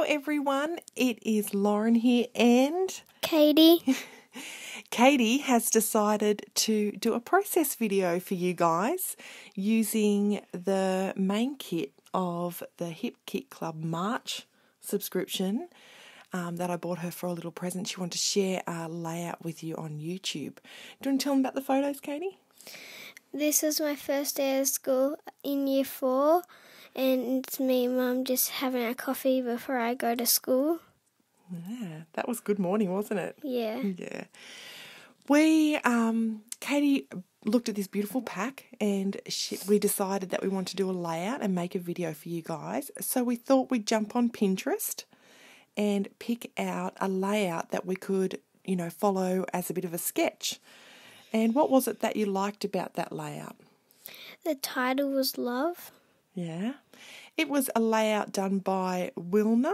Hello, everyone. It is Lauren here, and Katie. Katie has decided to do a process video for you guys using the main kit of the Hip Kit Club March subscription um, that I bought her for a little present. She wanted to share a layout with you on YouTube. Do you want to tell them about the photos, Katie? This is my first day of school in year four, and it's me and mum just having a coffee before I go to school. Yeah, that was good morning, wasn't it? Yeah. Yeah. We, um, Katie looked at this beautiful pack and she, we decided that we want to do a layout and make a video for you guys. So we thought we'd jump on Pinterest and pick out a layout that we could, you know, follow as a bit of a sketch. And what was it that you liked about that layout? The title was Love. Yeah. It was a layout done by Wilna,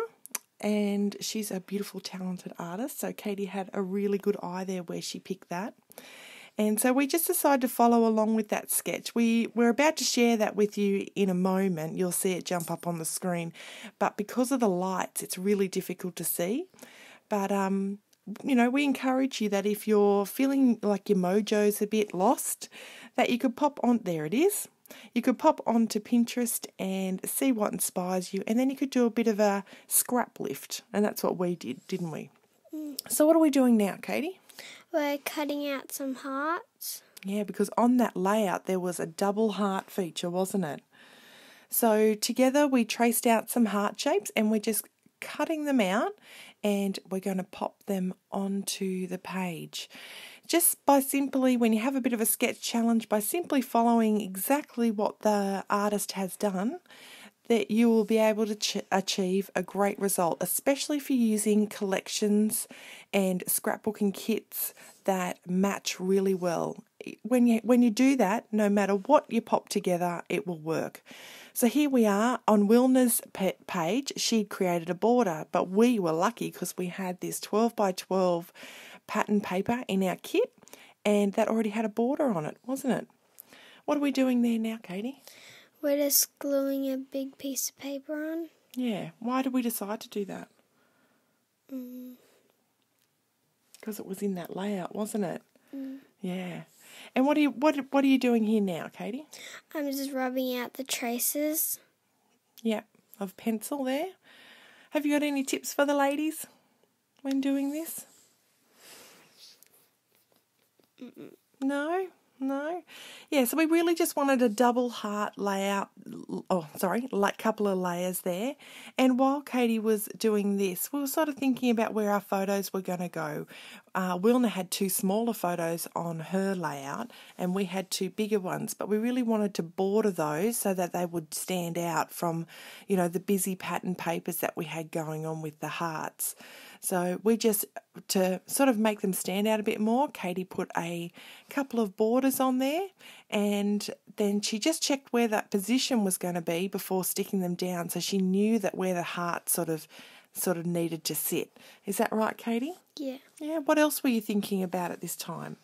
and she's a beautiful, talented artist. So Katie had a really good eye there where she picked that. And so we just decided to follow along with that sketch. We we're about to share that with you in a moment. You'll see it jump up on the screen, but because of the lights, it's really difficult to see. But um, you know, we encourage you that if you're feeling like your mojo's a bit lost, that you could pop on. There it is. You could pop onto Pinterest and see what inspires you, and then you could do a bit of a scrap lift, and that's what we did, didn't we? Mm. So, what are we doing now, Katie? We're cutting out some hearts. Yeah, because on that layout there was a double heart feature, wasn't it? So together we traced out some heart shapes and we're just cutting them out and we're going to pop them onto the page. Just by simply, when you have a bit of a sketch challenge, by simply following exactly what the artist has done, that you will be able to ch- achieve a great result, especially if you're using collections and scrapbooking kits that match really well. When you when you do that, no matter what you pop together, it will work. So here we are on Wilna's page. She'd created a border, but we were lucky because we had this 12 by 12 pattern paper in our kit, and that already had a border on it, wasn't it? What are we doing there now, Katie? We're just gluing a big piece of paper on. Yeah. Why did we decide to do that? Mm. Because it was in that layout, wasn't it? Mm. Yeah. And what are you what what are you doing here now, Katie? I'm just rubbing out the traces. Yeah, of pencil there. Have you got any tips for the ladies when doing this? No. No. Yeah, so we really just wanted a double heart layout. Oh, sorry, like couple of layers there. And while Katie was doing this, we were sort of thinking about where our photos were going to go. Uh, Wilna had two smaller photos on her layout, and we had two bigger ones, but we really wanted to border those so that they would stand out from, you know, the busy pattern papers that we had going on with the hearts. So we just, to sort of make them stand out a bit more, Katie put a couple of borders on there and then she just checked where that position was going to be before sticking them down so she knew that where the heart sort of sort of needed to sit. Is that right, Katie? Yeah. Yeah. What else were you thinking about at this time?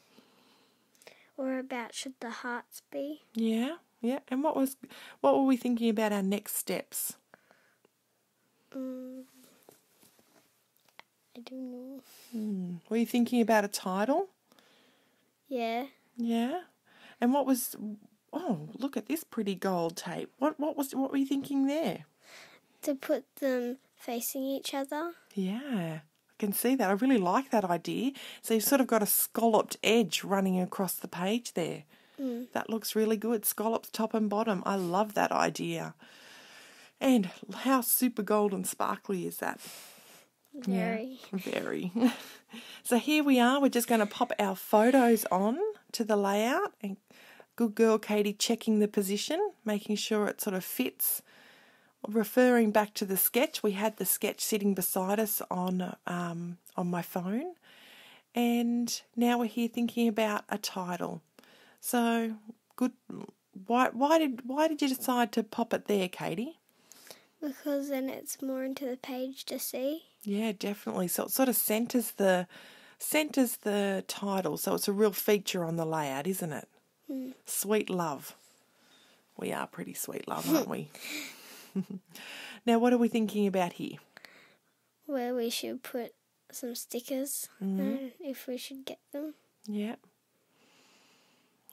Or about should the hearts be? Yeah, yeah. And what was what were we thinking about our next steps? Um, I don't know. Hmm. Were you thinking about a title? Yeah. Yeah. And what was? Oh, look at this pretty gold tape. What what was what were you thinking there? To put them facing each other. Yeah. I can see that. I really like that idea. So you've sort of got a scalloped edge running across the page there. Mm. That looks really good. Scallops top and bottom. I love that idea. And how super gold and sparkly is that? Very. Yeah, very. so here we are. We're just going to pop our photos on to the layout. And good girl Katie checking the position, making sure it sort of fits. Referring back to the sketch, we had the sketch sitting beside us on um, on my phone, and now we're here thinking about a title. So good. Why why did why did you decide to pop it there, Katie? Because then it's more into the page to see. Yeah, definitely. So it sort of centers the centers the title, so it's a real feature on the layout, isn't it? Mm. Sweet love. We are pretty sweet love, aren't we? now, what are we thinking about here? Where we should put some stickers, and if we should get them. Yeah.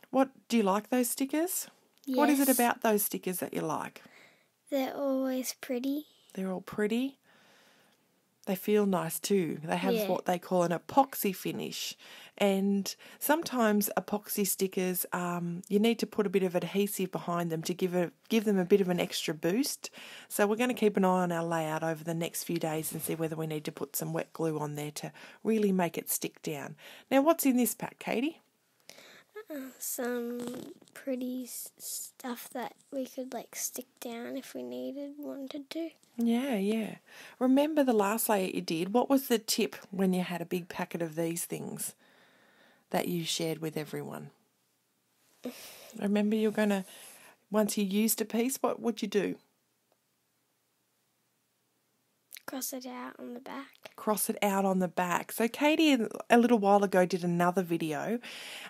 What do you like those stickers? What is it about those stickers that you like? They're always pretty. They're all pretty. They feel nice too. They have Yeah. what they call an epoxy finish. And sometimes epoxy stickers, um, you need to put a bit of adhesive behind them to give a, give them a bit of an extra boost. So we're going to keep an eye on our layout over the next few days and see whether we need to put some wet glue on there to really make it stick down. Now, what's in this pack, Katie? Some pretty s- stuff that we could like stick down if we needed, wanted to. Do. Yeah, yeah. Remember the last layer you did? What was the tip when you had a big packet of these things that you shared with everyone? Remember you're going to, once you used a piece, what would you do? Cross it out on the back. cross it out on the back. So Katie a little while ago did another video,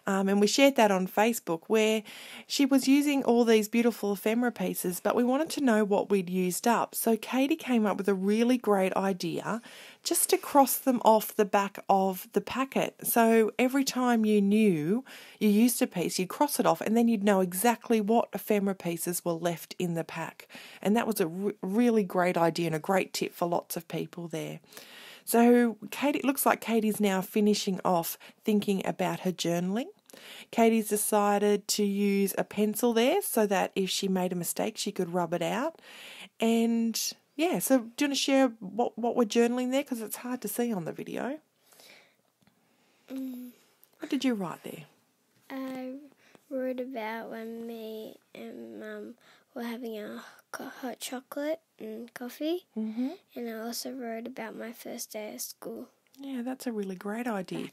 um, and we shared that on Facebook where she was using all these beautiful ephemera pieces, but we wanted to know what we'd used up. So Katie came up with a really great idea just to cross them off the back of the packet. So every time you knew you used a piece, you'd cross it off, and then you'd know exactly what ephemera pieces were left in the pack. And that was a re- really great idea and a great tip for lots of people there. So, Katie, it looks like Katie's now finishing off thinking about her journaling. Katie's decided to use a pencil there so that if she made a mistake, she could rub it out. And yeah, so do you want to share what, what we're journaling there? Because it's hard to see on the video. What did you write there? I wrote about when me and Mum were having a hot chocolate and coffee, Mm-hmm. and I also wrote about my first day of school. Yeah, that's a really great idea.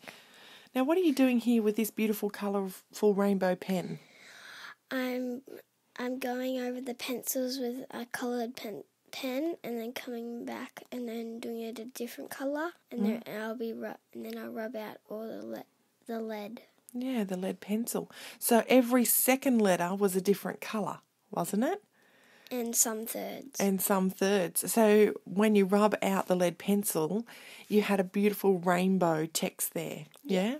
Now, what are you doing here with this beautiful colourful rainbow pen? I'm I'm going over the pencils with a coloured pen pen, and then coming back and then doing it a different colour, and then mm. I'll be rub- and then I'll rub out all the le- the lead. Yeah, the lead pencil. So every second letter was a different colour, wasn't it? And some thirds. And some thirds. So when you rub out the lead pencil, you had a beautiful rainbow text there. Yeah?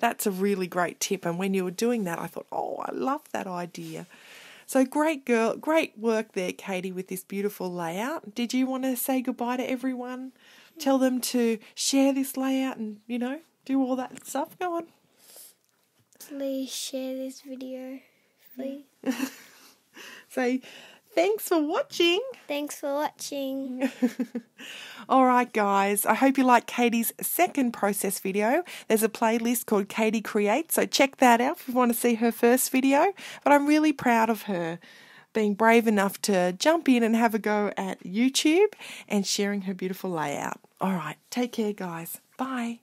That's a really great tip. And when you were doing that, I thought, oh, I love that idea. So great girl, great work there, Katie, with this beautiful layout. Did you want to say goodbye to everyone? Tell them to share this layout and, you know, do all that stuff. Go on. Please share this video, please. Say thanks for watching. Thanks for watching. All right, guys. I hope you like Katie's second process video. There's a playlist called Katie Create, so check that out if you want to see her first video. But I'm really proud of her being brave enough to jump in and have a go at YouTube and sharing her beautiful layout. All right, take care, guys. Bye.